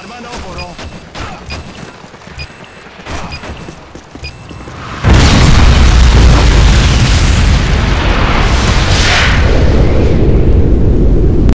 hermano, por